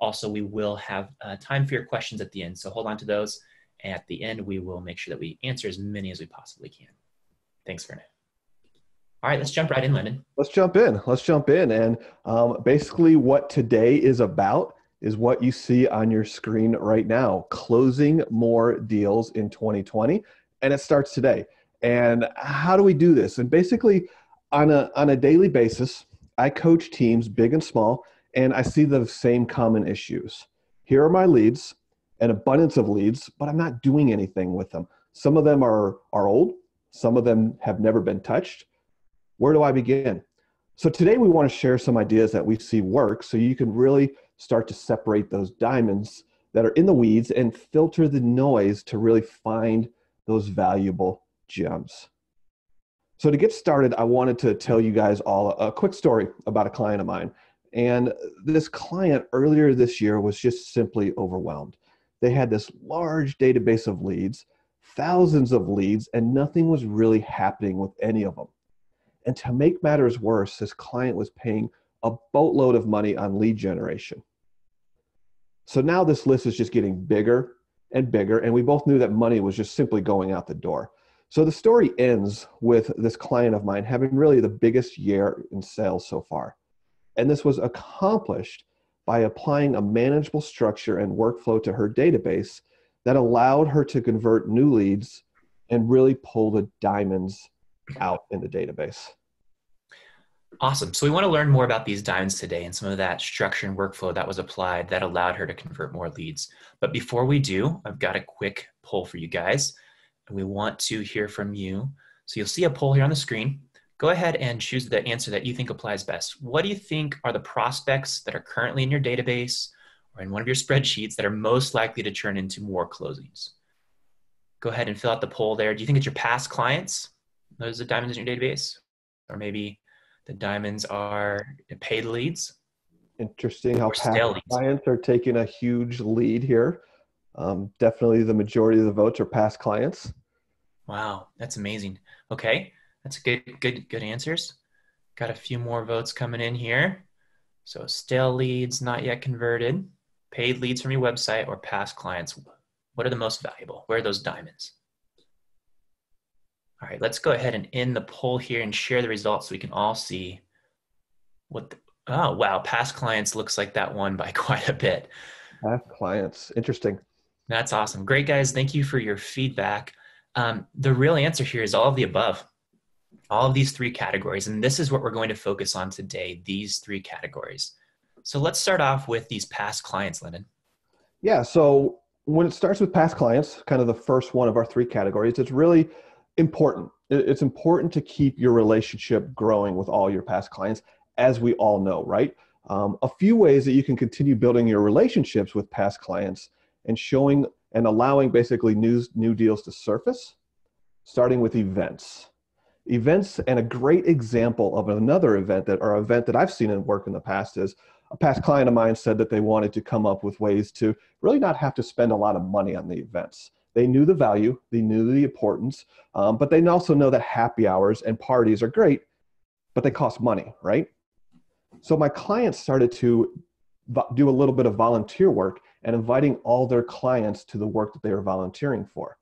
Also, we will have uh, time for your questions at the end, so hold on to those. At the end, we will make sure that we answer as many as we possibly can. Thanks, Vernon. All right, let's jump right in, Lyndon. Let's jump in. Let's jump in. And um, basically, what today is about is what you see on your screen right now closing more deals in 2020. And it starts today. And how do we do this? And basically, on a, on a daily basis, I coach teams, big and small, and I see the same common issues. Here are my leads, an abundance of leads, but I'm not doing anything with them. Some of them are, are old, some of them have never been touched. Where do I begin? So today we want to share some ideas that we see work so you can really start to separate those diamonds that are in the weeds and filter the noise to really find those valuable gems. So to get started, I wanted to tell you guys all a quick story about a client of mine. And this client earlier this year was just simply overwhelmed. They had this large database of leads, thousands of leads, and nothing was really happening with any of them. And to make matters worse, this client was paying a boatload of money on lead generation. So now this list is just getting bigger and bigger, and we both knew that money was just simply going out the door. So the story ends with this client of mine having really the biggest year in sales so far. And this was accomplished by applying a manageable structure and workflow to her database that allowed her to convert new leads and really pull the diamonds out in the database. Awesome. So we want to learn more about these diamonds today and some of that structure and workflow that was applied that allowed her to convert more leads. But before we do, I've got a quick poll for you guys. And we want to hear from you. So you'll see a poll here on the screen. Go ahead and choose the answer that you think applies best. What do you think are the prospects that are currently in your database or in one of your spreadsheets that are most likely to turn into more closings? Go ahead and fill out the poll there. Do you think it's your past clients? Those are diamonds in your database? Or maybe the diamonds are paid leads. Interesting how past clients are taking a huge lead here. Um, definitely the majority of the votes are past clients. Wow, that's amazing. Okay, that's good, good, good answers. Got a few more votes coming in here. So stale leads, not yet converted, paid leads from your website, or past clients. What are the most valuable? Where are those diamonds? All right, let's go ahead and end the poll here and share the results so we can all see what, the, oh, wow, past clients looks like that won by quite a bit. Past clients, interesting. That's awesome. Great, guys. Thank you for your feedback. Um, the real answer here is all of the above, all of these three categories. And this is what we're going to focus on today, these three categories. So let's start off with these past clients, Lyndon. Yeah, so when it starts with past clients, kind of the first one of our three categories, it's really important. It's important to keep your relationship growing with all your past clients, as we all know, right? Um, a few ways that you can continue building your relationships with past clients and showing and allowing basically new, new deals to surface, starting with events. Events, and a great example of another event that, or event that I've seen in work in the past is a past client of mine said that they wanted to come up with ways to really not have to spend a lot of money on the events. They knew the value, they knew the importance, um, but they also know that happy hours and parties are great, but they cost money, right? So my clients started to do a little bit of volunteer work and inviting all their clients to the work that they were volunteering for.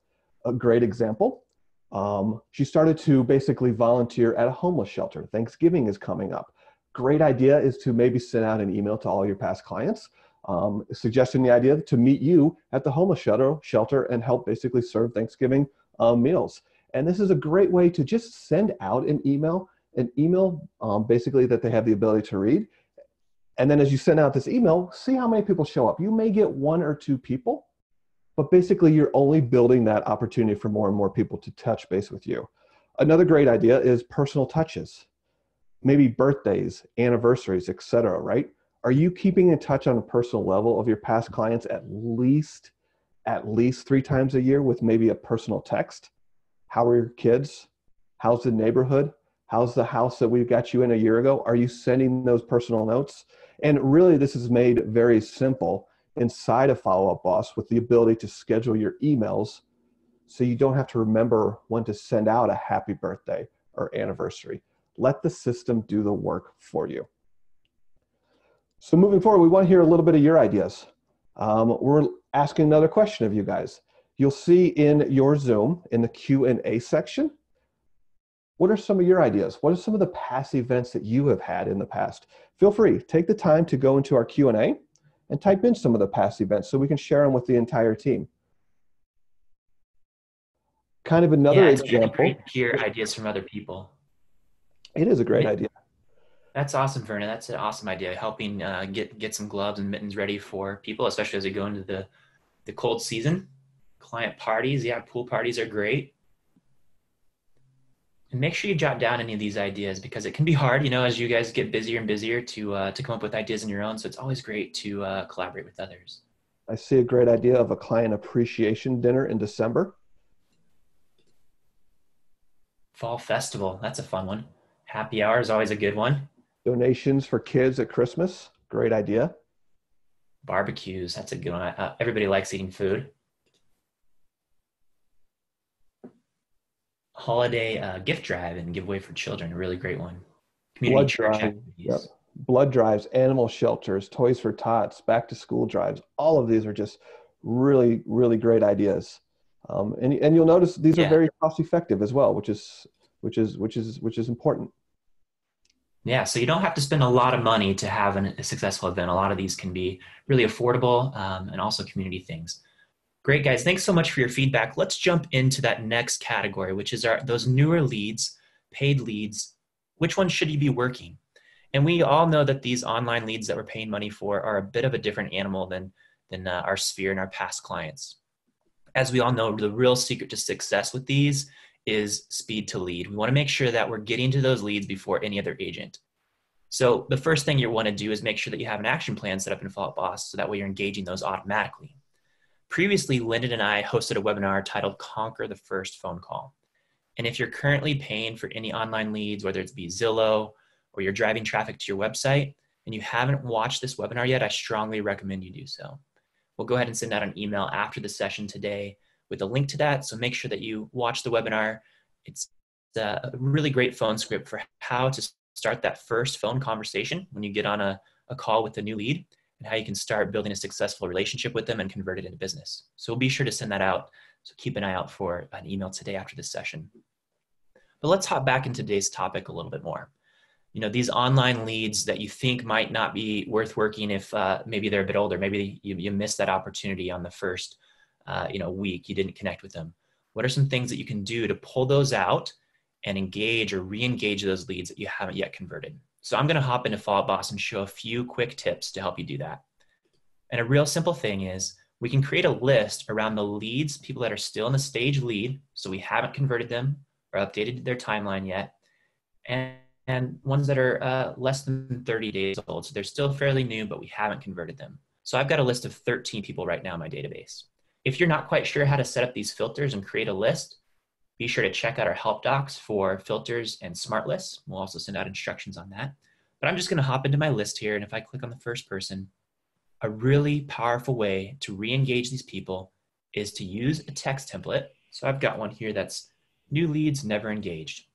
A great example um, she started to basically volunteer at a homeless shelter. Thanksgiving is coming up. Great idea is to maybe send out an email to all your past clients um, suggesting the idea to meet you at the homeless shelter, shelter and help basically serve Thanksgiving um, meals. And this is a great way to just send out an email, an email um, basically that they have the ability to read. And then as you send out this email, see how many people show up. You may get one or two people, but basically you're only building that opportunity for more and more people to touch base with you. Another great idea is personal touches, maybe birthdays, anniversaries, etc. right? are you keeping in touch on a personal level of your past clients at least at least three times a year with maybe a personal text how are your kids how's the neighborhood how's the house that we got you in a year ago are you sending those personal notes and really this is made very simple inside of follow up boss with the ability to schedule your emails so you don't have to remember when to send out a happy birthday or anniversary let the system do the work for you So moving forward, we want to hear a little bit of your ideas. Um, we're asking another question of you guys. You'll see in your Zoom in the Q&A section, what are some of your ideas? What are some of the past events that you have had in the past? Feel free, take the time to go into our Q&A and type in some of the past events so we can share them with the entire team. Kind of another yeah, example. Great to hear ideas from other people. It is a great idea. That's awesome, Verna. That's an awesome idea. Helping uh, get get some gloves and mittens ready for people, especially as we go into the the cold season. Client parties, yeah, pool parties are great. And make sure you jot down any of these ideas because it can be hard, you know, as you guys get busier and busier to uh, to come up with ideas on your own. So it's always great to uh, collaborate with others. I see a great idea of a client appreciation dinner in December. Fall festival, that's a fun one. Happy hour is always a good one. Donations for kids at Christmas. Great idea. Barbecues. That's a good one. Uh, everybody likes eating food. Holiday uh, gift drive and giveaway for children. A really great one. Community Blood church drive, yep. Blood drives, animal shelters, toys for tots, back to school drives. All of these are just really, really great ideas. Um, and, and you'll notice these yeah. are very cost effective as well, which is which is which is which is important. Yeah, so you don't have to spend a lot of money to have an, a successful event. A lot of these can be really affordable um, and also community things. Great, guys. Thanks so much for your feedback. Let's jump into that next category, which is our those newer leads, paid leads. Which ones should you be working? And we all know that these online leads that we're paying money for are a bit of a different animal than than uh, our sphere and our past clients. As we all know, the real secret to success with these is speed to lead. We want to make sure that we're getting to those leads before any other agent. So the first thing you want to do is make sure that you have an action plan set up in Up Boss so that way you're engaging those automatically. Previously, Lyndon and I hosted a webinar titled Conquer the First Phone Call. And if you're currently paying for any online leads, whether it's be Zillow or you're driving traffic to your website, and you haven't watched this webinar yet, I strongly recommend you do so. We'll go ahead and send out an email after the session today with a link to that. So make sure that you watch the webinar. It's a really great phone script for how to start that first phone conversation when you get on a, a call with a new lead and how you can start building a successful relationship with them and convert it into business. So we'll be sure to send that out. So keep an eye out for an email today after this session. But let's hop back into today's topic a little bit more. You know, these online leads that you think might not be worth working if uh, maybe they're a bit older, maybe you, you missed that opportunity on the first uh, you know week you didn't connect with them what are some things that you can do to pull those out and engage or re-engage those leads that you haven't yet converted so i'm going to hop into follow boss and show a few quick tips to help you do that and a real simple thing is we can create a list around the leads people that are still in the stage lead so we haven't converted them or updated their timeline yet and and ones that are uh, less than 30 days old. So they're still fairly new, but we haven't converted them. So I've got a list of 13 people right now in my database. If you're not quite sure how to set up these filters and create a list, be sure to check out our help docs for filters and smart lists. We'll also send out instructions on that. But I'm just gonna hop into my list here, and if I click on the first person, a really powerful way to re-engage these people is to use a text template. So I've got one here that's new leads never engaged.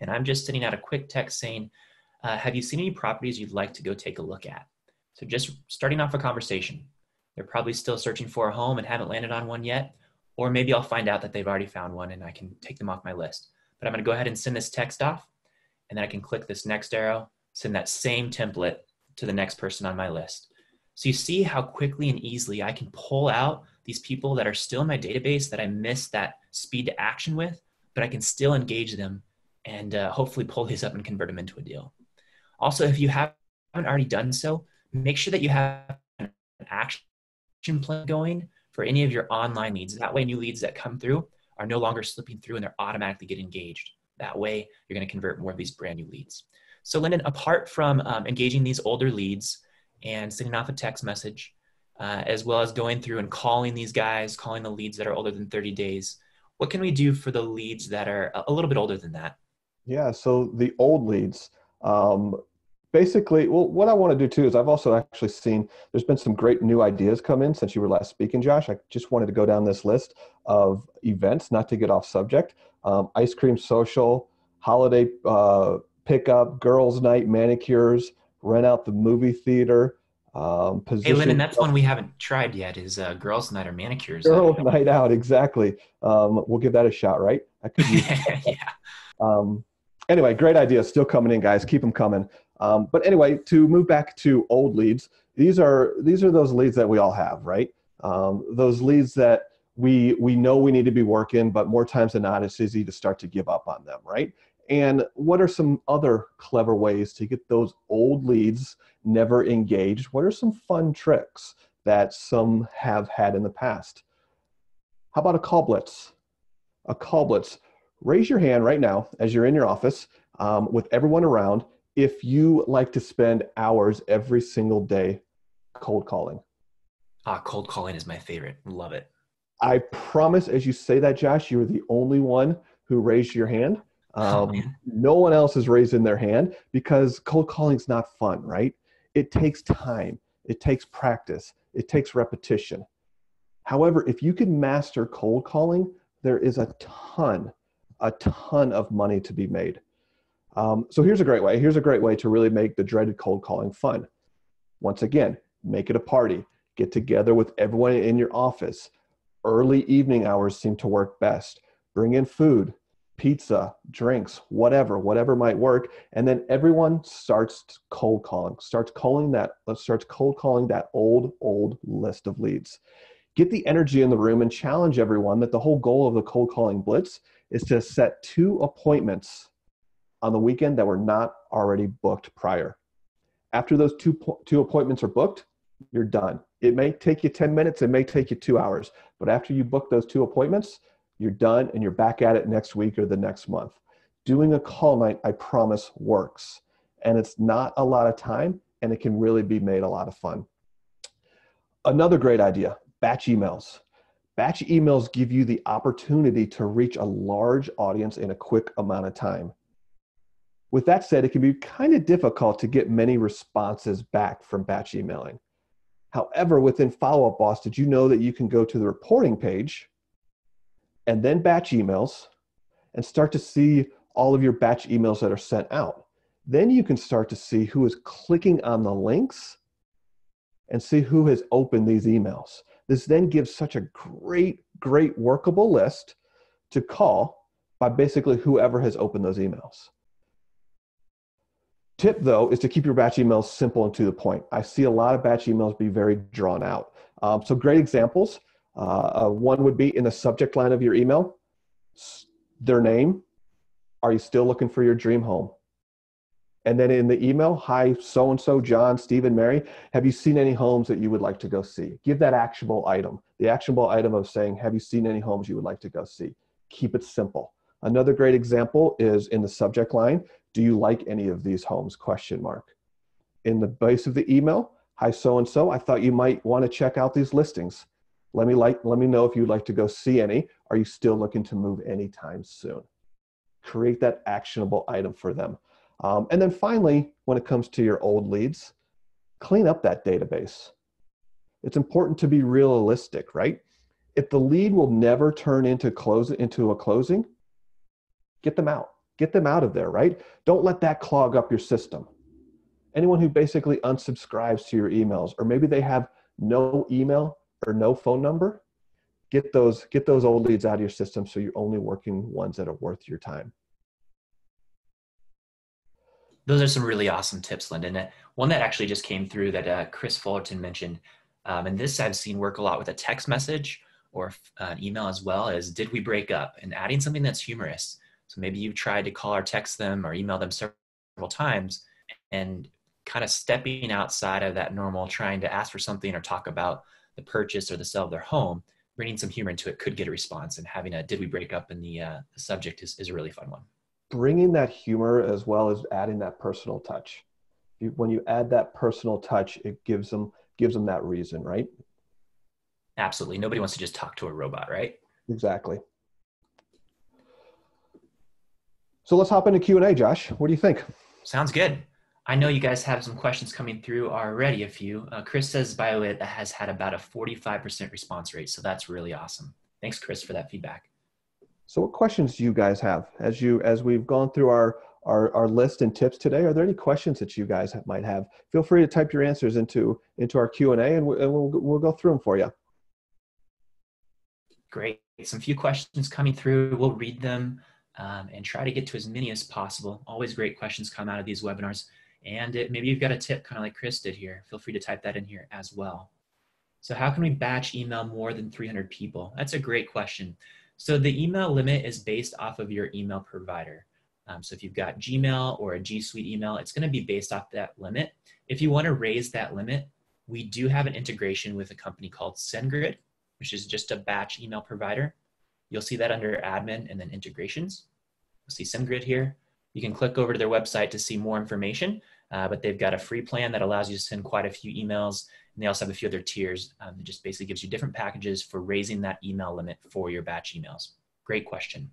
And I'm just sending out a quick text saying, uh, have you seen any properties you'd like to go take a look at? So just starting off a conversation. They're probably still searching for a home and haven't landed on one yet. Or maybe I'll find out that they've already found one and I can take them off my list. But I'm going to go ahead and send this text off. And then I can click this next arrow, send that same template to the next person on my list. So you see how quickly and easily I can pull out these people that are still in my database that I missed that speed to action with, but I can still engage them and uh, hopefully pull these up and convert them into a deal. Also, if you haven't already done so, make sure that you have an action plan going for any of your online leads. That way, new leads that come through are no longer slipping through and they're automatically getting engaged. That way, you're going to convert more of these brand new leads. So, Lyndon, apart from um, engaging these older leads and sending off a text message, uh, as well as going through and calling these guys, calling the leads that are older than 30 days, what can we do for the leads that are a little bit older than that? Yeah, so the old leads, um, basically, well, what I want to do too is I've also actually seen there's been some great new ideas come in since you were last speaking, Josh. I just wanted to go down this list of events, not to get off subject. Um, ice cream social, holiday uh, pickup, girls' night, manicures, rent out the movie theater. Um, hey, Lyndon, that's one we haven't tried yet. Is uh, girls' night or manicures? Girls' night out, exactly. Um, we'll give that a shot, right? I could use yeah. Um, anyway, great idea. Still coming in, guys. Keep them coming. Um, but anyway, to move back to old leads, these are these are those leads that we all have, right? Um, those leads that we we know we need to be working, but more times than not, it's easy to start to give up on them, right? And what are some other clever ways to get those old leads never engaged? What are some fun tricks that some have had in the past? How about a call blitz? A call blitz. Raise your hand right now as you're in your office um, with everyone around if you like to spend hours every single day cold calling. Ah, cold calling is my favorite. Love it. I promise, as you say that, Josh, you are the only one who raised your hand. Oh, Um, oh, no one else is raising their hand because cold calling is not fun, right? It takes time, it takes practice, it takes repetition. However, if you can master cold calling, there is a ton, a ton of money to be made. Um, so here's a great way. Here's a great way to really make the dreaded cold calling fun. Once again, make it a party. Get together with everyone in your office. Early evening hours seem to work best. Bring in food, pizza, drinks, whatever, whatever might work. And then everyone starts cold calling, starts calling that, starts cold calling that old, old list of leads. Get the energy in the room and challenge everyone that the whole goal of the cold calling blitz is to set two appointments on the weekend that were not already booked prior. After those two, two appointments are booked, you're done. It may take you 10 minutes, it may take you two hours, but after you book those two appointments, you're done and you're back at it next week or the next month. Doing a call night, I promise, works. And it's not a lot of time and it can really be made a lot of fun. Another great idea batch emails. Batch emails give you the opportunity to reach a large audience in a quick amount of time. With that said, it can be kind of difficult to get many responses back from batch emailing. However, within Follow Up Boss, did you know that you can go to the reporting page and then batch emails and start to see all of your batch emails that are sent out? Then you can start to see who is clicking on the links and see who has opened these emails. This then gives such a great, great workable list to call by basically whoever has opened those emails. Tip though is to keep your batch emails simple and to the point. I see a lot of batch emails be very drawn out. Um, so great examples. Uh, uh, one would be in the subject line of your email, their name. Are you still looking for your dream home? And then in the email, hi, so and so, John, Stephen, Mary, have you seen any homes that you would like to go see? Give that actionable item, the actionable item of saying, have you seen any homes you would like to go see? Keep it simple. Another great example is in the subject line, do you like any of these homes? Question mark. In the base of the email, hi so and so, I thought you might want to check out these listings. Let me like let me know if you'd like to go see any. Are you still looking to move anytime soon? Create that actionable item for them. Um, and then finally, when it comes to your old leads, clean up that database. It's important to be realistic, right? If the lead will never turn into close into a closing, get them out. Get them out of there, right? Don't let that clog up your system. Anyone who basically unsubscribes to your emails, or maybe they have no email or no phone number, get those get those old leads out of your system so you're only working ones that are worth your time. Those are some really awesome tips, Lyndon. One that actually just came through that uh, Chris Fullerton mentioned, um, and this I've seen work a lot with a text message or uh, an email as well, is did we break up? And adding something that's humorous. So maybe you've tried to call or text them or email them several times and kind of stepping outside of that normal trying to ask for something or talk about the purchase or the sale of their home, bringing some humor into it could get a response and having a did we break up in the, uh, the subject is, is a really fun one. Bringing that humor as well as adding that personal touch. You, when you add that personal touch, it gives them gives them that reason, right? Absolutely. Nobody wants to just talk to a robot, right? Exactly. So let's hop into Q&A, Josh. What do you think? Sounds good. I know you guys have some questions coming through already, a few. Uh, Chris says BioIt has had about a 45% response rate, so that's really awesome. Thanks, Chris, for that feedback. So what questions do you guys have as you as we've gone through our our, our list and tips today. Are there any questions that you guys have, might have? Feel free to type your answers into into our Q and A, and we'll we'll go through them for you. Great, some few questions coming through. We'll read them um, and try to get to as many as possible. Always great questions come out of these webinars. And it, maybe you've got a tip, kind of like Chris did here. Feel free to type that in here as well. So how can we batch email more than 300 people? That's a great question. So the email limit is based off of your email provider. Um, so if you've got Gmail or a G Suite email, it's going to be based off that limit. If you want to raise that limit, we do have an integration with a company called SendGrid, which is just a batch email provider. You'll see that under admin and then integrations. You'll see SendGrid here. You can click over to their website to see more information, uh, but they've got a free plan that allows you to send quite a few emails. And they also have a few other tiers um, that just basically gives you different packages for raising that email limit for your batch emails. Great question.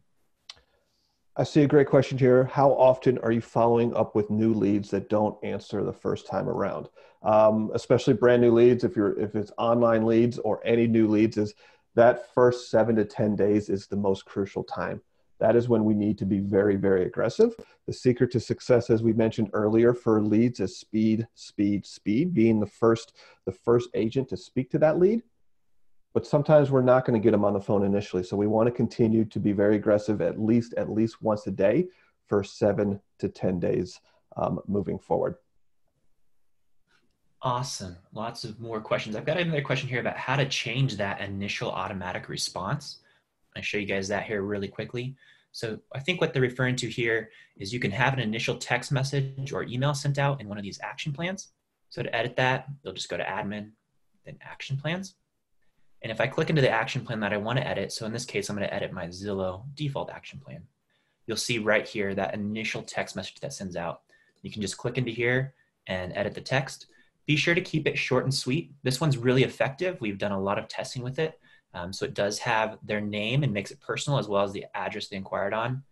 I see a great question here. How often are you following up with new leads that don't answer the first time around? Um, especially brand new leads, if you're if it's online leads or any new leads, is that first seven to ten days is the most crucial time. That is when we need to be very, very aggressive. The secret to success, as we mentioned earlier, for leads is speed, speed, speed, being the first the first agent to speak to that lead but sometimes we're not going to get them on the phone initially. So we want to continue to be very aggressive, at least at least once a day for seven to ten days um, moving forward. Awesome. Lots of more questions. I've got another question here about how to change that initial automatic response. I show you guys that here really quickly. So I think what they're referring to here is you can have an initial text message or email sent out in one of these action plans. So to edit that, you'll just go to admin, then action plans. And if I click into the action plan that I want to edit, so in this case, I'm going to edit my Zillow default action plan. You'll see right here that initial text message that sends out. You can just click into here and edit the text. Be sure to keep it short and sweet. This one's really effective. We've done a lot of testing with it. Um, so it does have their name and makes it personal as well as the address they inquired on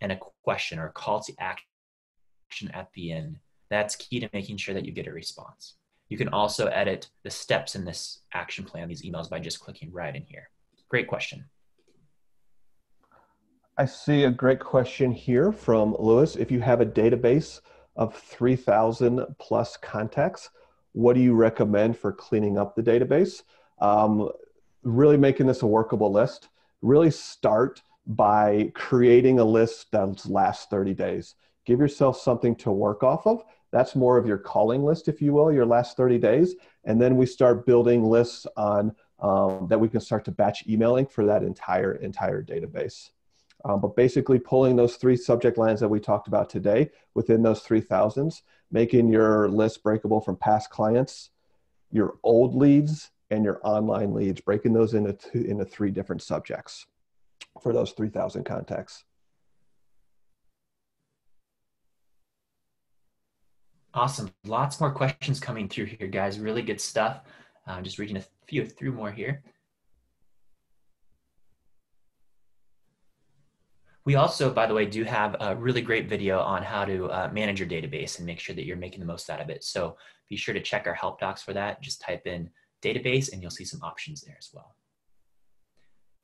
and a question or a call to action at the end. That's key to making sure that you get a response. You can also edit the steps in this action plan, these emails, by just clicking right in here. Great question. I see a great question here from Lewis. If you have a database of 3,000 plus contacts, what do you recommend for cleaning up the database? Um, really making this a workable list. Really start by creating a list that lasts 30 days. Give yourself something to work off of that's more of your calling list, if you will, your last 30 days. And then we start building lists on um, that we can start to batch emailing for that entire, entire database. Um, but basically pulling those three subject lines that we talked about today within those three thousands, making your list breakable from past clients, your old leads, and your online leads, breaking those into, two, into three different subjects for those 3,000 contacts. Awesome. Lots more questions coming through here, guys. Really good stuff. Uh, just reading a few through more here. We also, by the way, do have a really great video on how to uh, manage your database and make sure that you're making the most out of it. So be sure to check our help docs for that. Just type in database and you'll see some options there as well.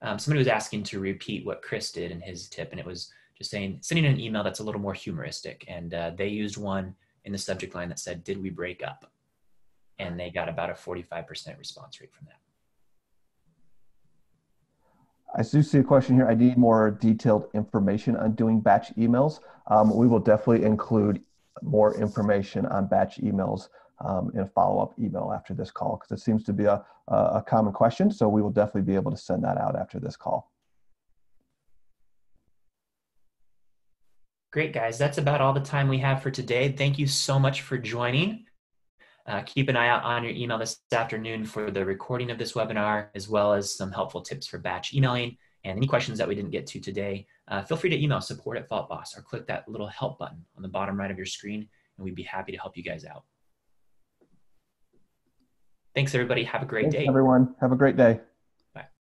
Um, somebody was asking to repeat what Chris did in his tip, and it was just saying, sending an email that's a little more humoristic. And uh, they used one in the subject line that said, Did we break up? And they got about a 45% response rate from that. I do see a question here. I need more detailed information on doing batch emails. Um, we will definitely include more information on batch emails um, in a follow-up email after this call because it seems to be a, a common question. So we will definitely be able to send that out after this call. Great, guys. That's about all the time we have for today. Thank you so much for joining. Uh, keep an eye out on your email this afternoon for the recording of this webinar, as well as some helpful tips for batch emailing. And any questions that we didn't get to today, uh, feel free to email support at ThoughtBoss or click that little help button on the bottom right of your screen, and we'd be happy to help you guys out. Thanks, everybody. Have a great Thanks, day. everyone. Have a great day.